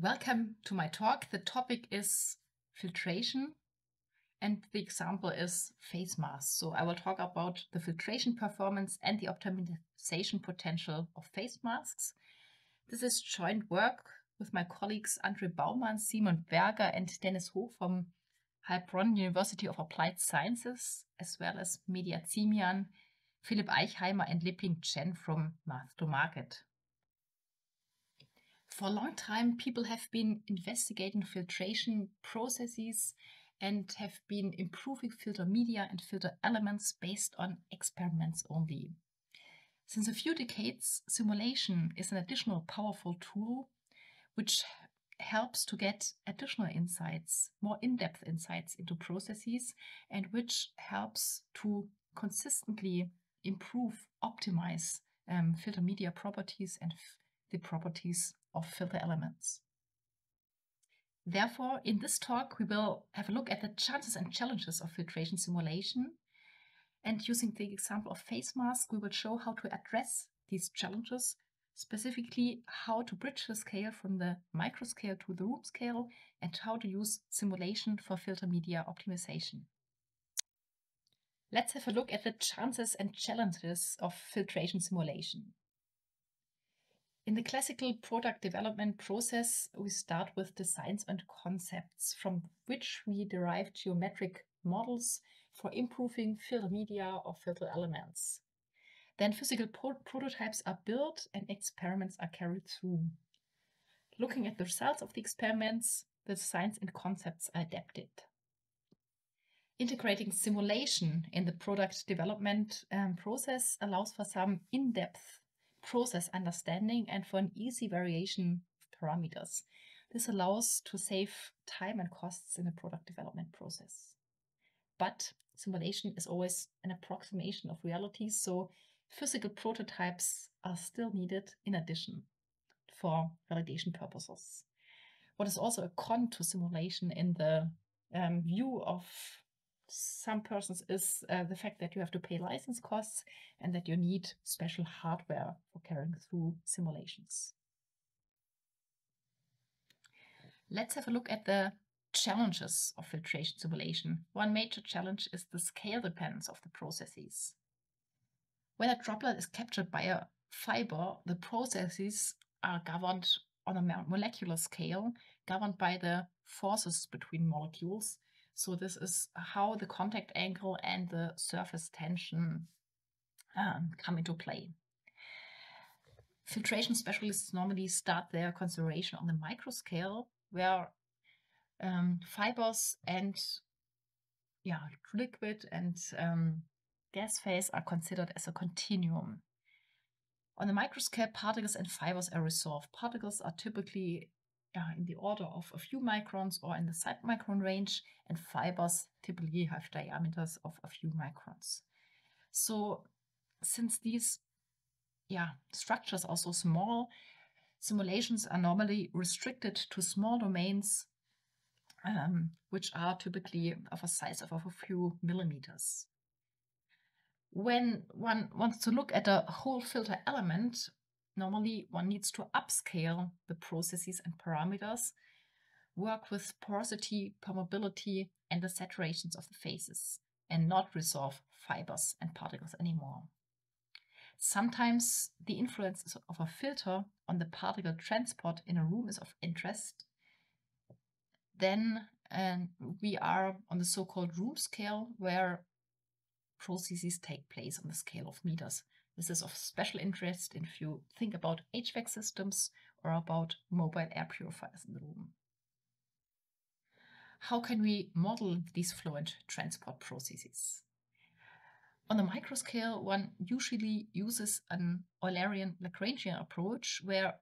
Welcome to my talk. The topic is filtration and the example is face masks. So I will talk about the filtration performance and the optimization potential of face masks. This is joint work with my colleagues Andre Baumann, Simon Berger and Dennis Ho from Heilbronn University of Applied Sciences, as well as Mehdi Azimian, Philipp Eichheimer and Liping Chen from Math2Market. For a long time, people have been investigating filtration processes and have been improving filter media and filter elements based on experiments only. Since a few decades, simulation is an additional powerful tool which helps to get additional insights, more in depth insights into processes, and which helps to consistently improve, optimize um, filter media properties and the properties of filter elements. Therefore, in this talk, we will have a look at the chances and challenges of filtration simulation. And using the example of face mask, we will show how to address these challenges, specifically how to bridge the scale from the micro scale to the room scale, and how to use simulation for filter media optimization. Let's have a look at the chances and challenges of filtration simulation. In the classical product development process, we start with designs and concepts from which we derive geometric models for improving filter media or filter elements. Then physical pro prototypes are built and experiments are carried through. Looking at the results of the experiments, the designs and concepts are adapted. Integrating simulation in the product development um, process allows for some in-depth process understanding and for an easy variation of parameters. This allows to save time and costs in the product development process. But simulation is always an approximation of reality, so physical prototypes are still needed in addition for validation purposes. What is also a con to simulation in the um, view of some persons is uh, the fact that you have to pay license costs and that you need special hardware for carrying through simulations. Let's have a look at the challenges of filtration simulation. One major challenge is the scale dependence of the processes. When a droplet is captured by a fiber, the processes are governed on a molecular scale, governed by the forces between molecules, so this is how the contact angle and the surface tension um, come into play. Filtration specialists normally start their consideration on the microscale, where um, fibers and yeah, liquid and um, gas phase are considered as a continuum. On the microscale, particles and fibers are resolved. Particles are typically yeah, in the order of a few microns or in the submicron range, and fibers typically have diameters of a few microns. So since these yeah, structures are so small, simulations are normally restricted to small domains, um, which are typically of a size of a few millimeters. When one wants to look at a whole filter element, normally one needs to upscale the processes and parameters, work with porosity, permeability, and the saturations of the phases, and not resolve fibers and particles anymore. Sometimes the influence of a filter on the particle transport in a room is of interest. Then um, we are on the so-called room scale, where processes take place on the scale of meters. This is of special interest if you think about HVAC systems or about mobile air purifiers in the room. How can we model these fluent transport processes? On the micro scale, one usually uses an Eulerian-Lagrangian approach where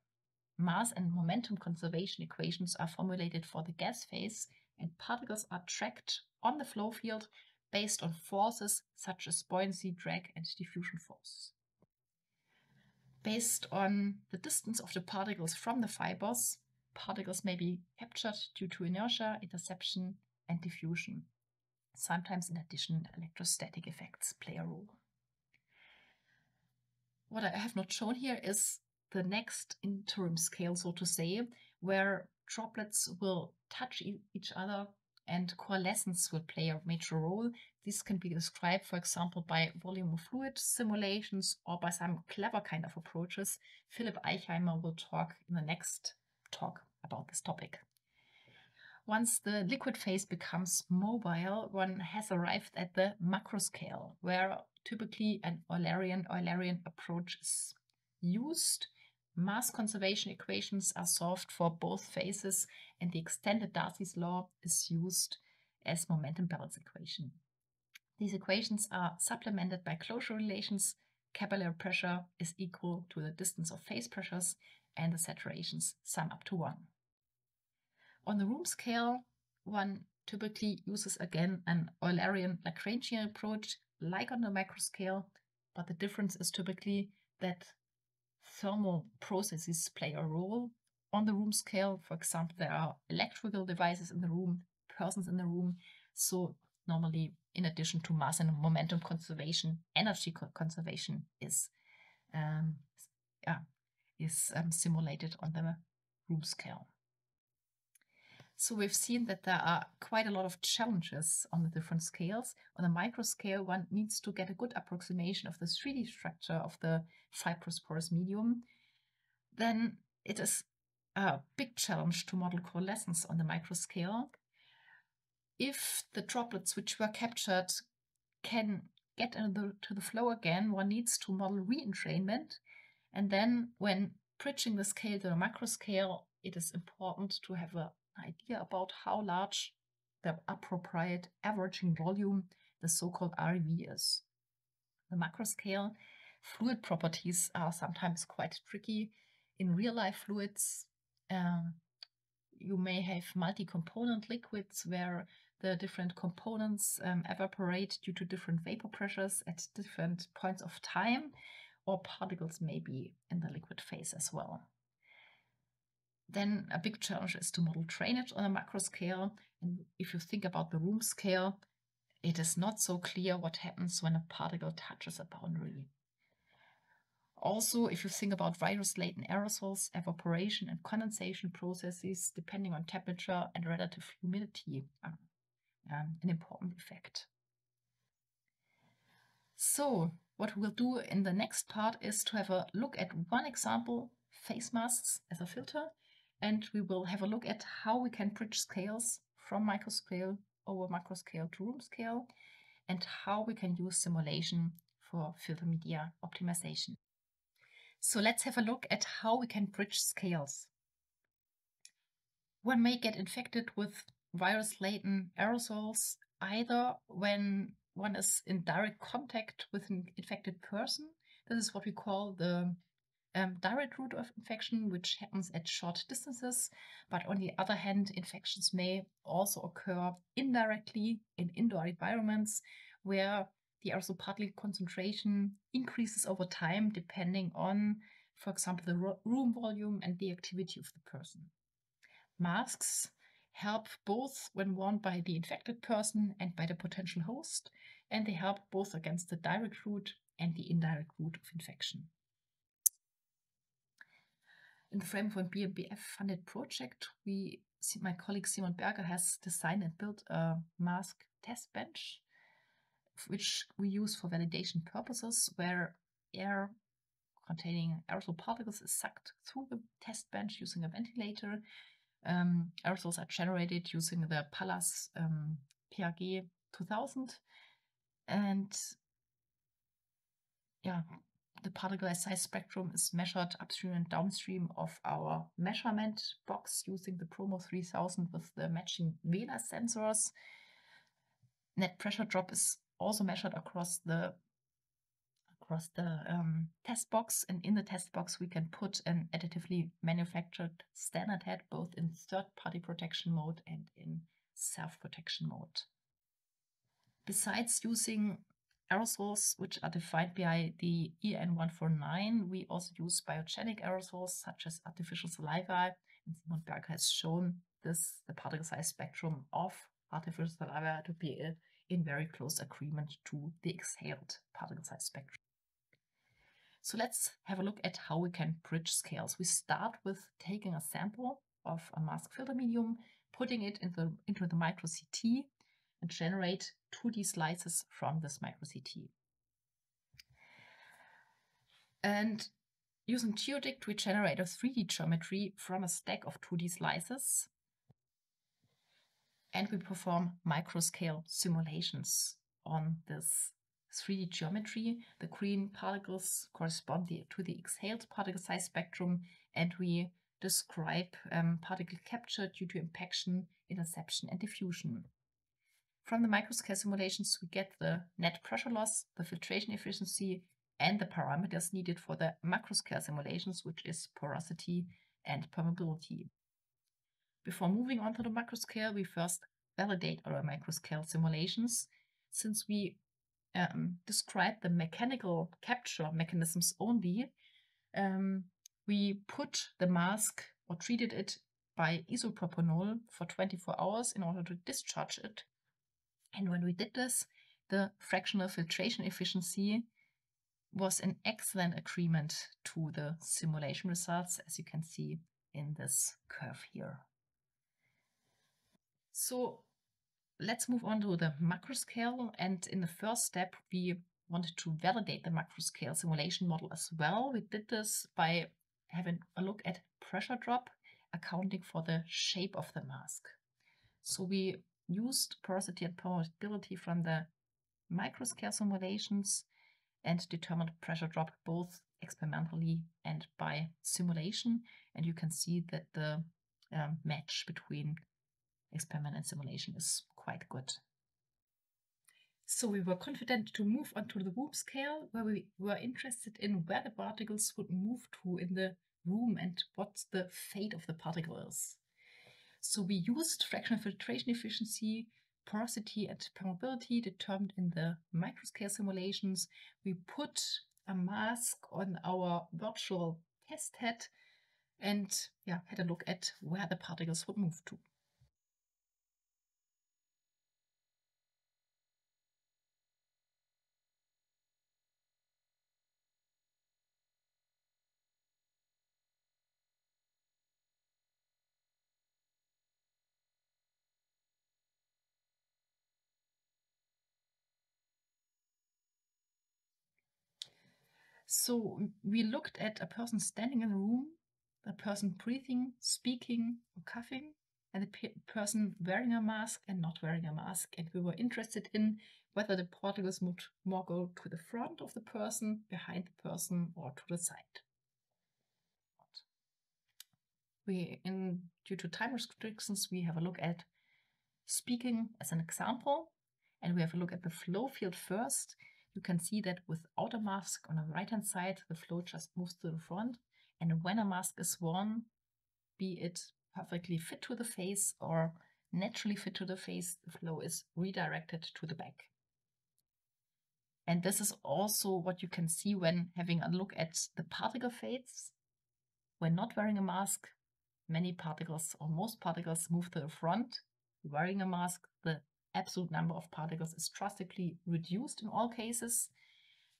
mass and momentum conservation equations are formulated for the gas phase and particles are tracked on the flow field based on forces such as buoyancy, drag, and diffusion force based on the distance of the particles from the fibers, particles may be captured due to inertia, interception, and diffusion. Sometimes, in addition, electrostatic effects play a role. What I have not shown here is the next interim scale, so to say, where droplets will touch e each other and coalescence will play a major role. This can be described, for example, by volume of fluid simulations or by some clever kind of approaches. Philipp Eichheimer will talk in the next talk about this topic. Once the liquid phase becomes mobile, one has arrived at the macro scale, where typically an Eulerian-Eulerian approach is used. Mass conservation equations are solved for both phases, and the extended Darcy's law is used as momentum balance equation. These equations are supplemented by closure relations. Capillary pressure is equal to the distance of phase pressures, and the saturations sum up to 1. On the room scale, one typically uses again an Eulerian Lagrangian approach like on the macro scale, but the difference is typically that thermal processes play a role on the room scale. For example, there are electrical devices in the room, persons in the room. So normally, in addition to mass and momentum conservation, energy co conservation is um, yeah, is um, simulated on the room scale. So we've seen that there are quite a lot of challenges on the different scales. On the micro scale, one needs to get a good approximation of the 3D structure of the fibrous porous medium. Then it is a big challenge to model coalescence on the micro scale. If the droplets which were captured can get into the flow again, one needs to model re-entrainment. And then when bridging the scale to the macro scale, it is important to have a idea about how large the appropriate averaging volume, the so-called REV is. The macroscale fluid properties are sometimes quite tricky. In real life fluids, uh, you may have multi-component liquids where the different components um, evaporate due to different vapor pressures at different points of time, or particles may be in the liquid phase as well. Then a big challenge is to model drainage on a macro scale. And if you think about the room scale, it is not so clear what happens when a particle touches a boundary. Also, if you think about virus-laden aerosols, evaporation and condensation processes, depending on temperature and relative humidity, are um, an important effect. So, what we'll do in the next part is to have a look at one example, face masks as a filter, and we will have a look at how we can bridge scales from microscale over macroscale to room scale and how we can use simulation for filter media optimization. So let's have a look at how we can bridge scales. One may get infected with virus-laden aerosols either when one is in direct contact with an infected person. This is what we call the um, direct route of infection, which happens at short distances. But on the other hand, infections may also occur indirectly in indoor environments where the aerosol particle concentration increases over time depending on, for example, the room volume and the activity of the person. Masks help both when worn by the infected person and by the potential host, and they help both against the direct route and the indirect route of infection. In the frame of a BMBF funded project, we my colleague Simon Berger has designed and built a mask test bench, which we use for validation purposes, where air containing aerosol particles is sucked through the test bench using a ventilator. Um, aerosols are generated using the Palas um, PRG 2000. And yeah, the particle size spectrum is measured upstream and downstream of our measurement box using the Promo 3000 with the matching VELA sensors. Net pressure drop is also measured across the across the um, test box and in the test box we can put an additively manufactured standard head both in third-party protection mode and in self-protection mode. Besides using aerosols, which are defined by the EN149. We also use biogenic aerosols, such as artificial saliva. And Simon Berger has shown this, the particle size spectrum of artificial saliva to be in very close agreement to the exhaled particle size spectrum. So let's have a look at how we can bridge scales. We start with taking a sample of a mask filter medium, putting it into, into the micro CT and generate 2D slices from this micro CT. And using GeoDict, we generate a 3D geometry from a stack of 2D slices. And we perform microscale simulations on this 3D geometry. The green particles correspond to the exhaled particle size spectrum, and we describe um, particle capture due to impaction, interception, and diffusion. From the microscale simulations, we get the net pressure loss, the filtration efficiency, and the parameters needed for the macroscale simulations, which is porosity and permeability. Before moving on to the macroscale, we first validate our microscale simulations since we um, describe the mechanical capture mechanisms only, um, we put the mask or treated it by isopropanol for 24 hours in order to discharge it. And when we did this, the fractional filtration efficiency was an excellent agreement to the simulation results, as you can see in this curve here. So let's move on to the macro scale. And in the first step, we wanted to validate the macro scale simulation model as well. We did this by having a look at pressure drop, accounting for the shape of the mask. So we used porosity and permeability from the microscale simulations and determined pressure drop both experimentally and by simulation. And you can see that the um, match between experiment and simulation is quite good. So we were confident to move on to the room scale where we were interested in where the particles would move to in the room and what the fate of the particle is. So we used fractional filtration efficiency, porosity and permeability determined in the microscale simulations. We put a mask on our virtual test head and yeah, had a look at where the particles would move to. So we looked at a person standing in a room, a person breathing, speaking, or coughing, and a pe person wearing a mask and not wearing a mask. And we were interested in whether the particles would more go to the front of the person, behind the person, or to the side. We, in due to time restrictions, we have a look at speaking as an example, and we have a look at the flow field first you can see that without a mask on the right hand side, the flow just moves to the front. And when a mask is worn, be it perfectly fit to the face or naturally fit to the face, the flow is redirected to the back. And this is also what you can see when having a look at the particle fates. When not wearing a mask, many particles or most particles move to the front. Wearing a mask, the absolute number of particles is drastically reduced in all cases.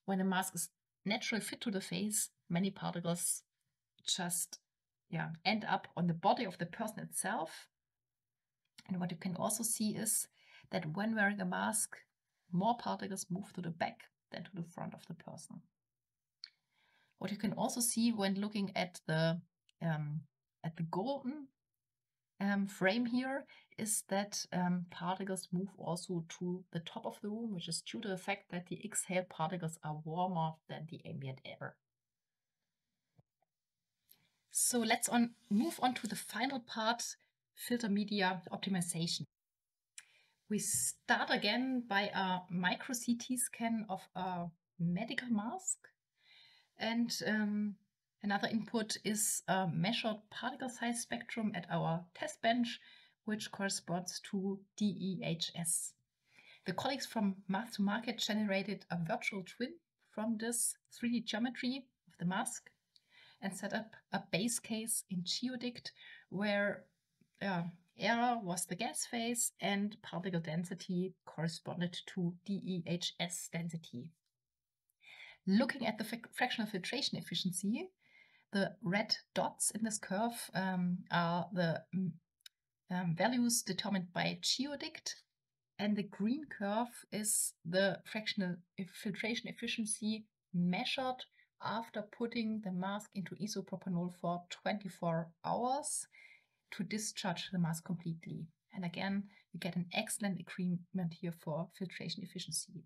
When a mask is naturally fit to the face, many particles just yeah, end up on the body of the person itself. And what you can also see is that when wearing a mask, more particles move to the back than to the front of the person. What you can also see when looking at the um, at the golden um, frame here is that um, particles move also to the top of the room, which is due to the fact that the exhaled particles are warmer than the ambient air. So let's on move on to the final part, filter media optimization. We start again by a micro CT scan of a medical mask. And um, Another input is a measured particle size spectrum at our test bench, which corresponds to DEHS. The colleagues from Math2Market generated a virtual twin from this 3D geometry of the mask and set up a base case in GeoDict where uh, error was the gas phase and particle density corresponded to DEHS density. Looking at the fractional filtration efficiency, the red dots in this curve um, are the mm, um, values determined by GeoDict, and the green curve is the fractional filtration efficiency measured after putting the mask into isopropanol for 24 hours to discharge the mask completely. And again, you get an excellent agreement here for filtration efficiency.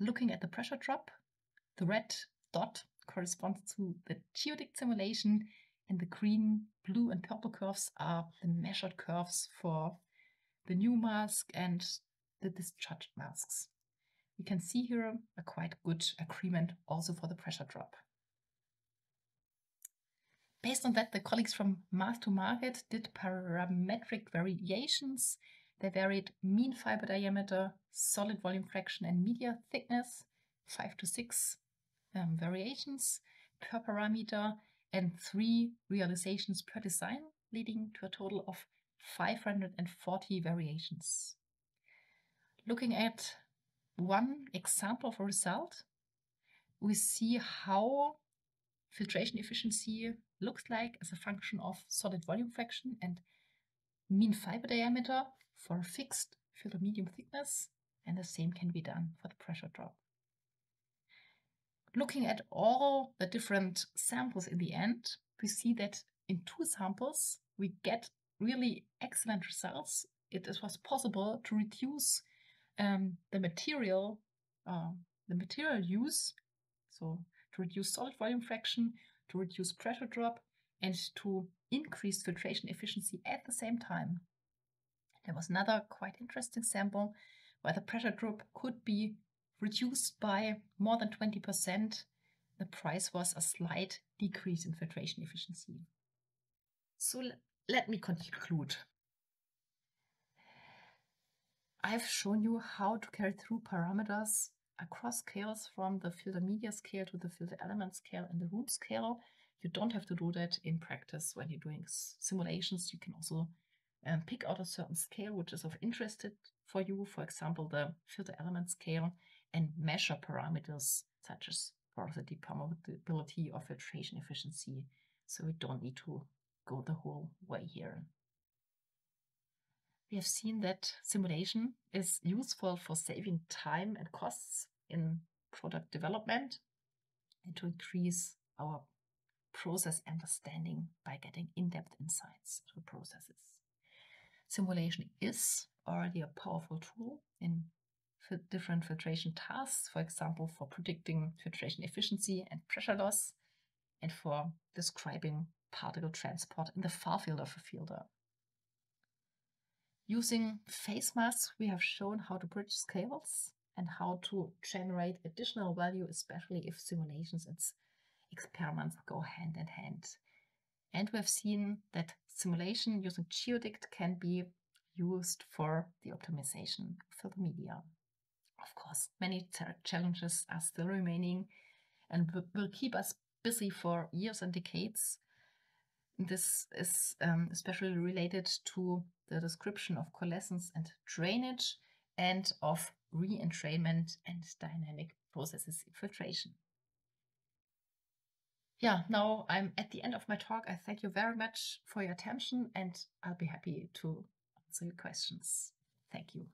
Looking at the pressure drop, the red dot corresponds to the GeoDict simulation and the green, blue and purple curves are the measured curves for the new mask and the discharged masks. We can see here a quite good agreement also for the pressure drop. Based on that, the colleagues from Math2Market did parametric variations. They varied mean fiber diameter, solid volume fraction, and media thickness, five to six um, variations per parameter, and three realizations per design, leading to a total of 540 variations. Looking at one example of a result, we see how filtration efficiency looks like as a function of solid volume fraction and mean fiber diameter for a fixed filter medium thickness, and the same can be done for the pressure drop. Looking at all the different samples in the end, we see that in two samples we get really excellent results. It was possible to reduce um, the material, uh, the material use, so to reduce solid volume fraction, to reduce pressure drop, and to increase filtration efficiency at the same time. There was another quite interesting sample where the pressure drop could be reduced by more than 20%. The price was a slight decrease in filtration efficiency. So let me conclude. I've shown you how to carry through parameters across scales from the filter media scale to the filter element scale and the room scale. You don't have to do that in practice when you're doing simulations. You can also um, pick out a certain scale which is of interest for you, for example, the filter element scale, and measure parameters such as porosity, permeability, or filtration efficiency. So we don't need to go the whole way here. We have seen that simulation is useful for saving time and costs in product development and to increase our process understanding by getting in-depth insights to processes. Simulation is already a powerful tool in different filtration tasks, for example, for predicting filtration efficiency and pressure loss, and for describing particle transport in the far field of a filter. Using face masks, we have shown how to bridge scales and how to generate additional value, especially if simulations and experiments go hand in hand. And we have seen that simulation using GeoDict can be used for the optimization of the media. Of course, many challenges are still remaining and will keep us busy for years and decades. This is um, especially related to the description of coalescence and drainage and of re-entrainment and dynamic processes filtration. Yeah, now I'm at the end of my talk. I thank you very much for your attention and I'll be happy to answer your questions. Thank you.